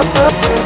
up, up, up.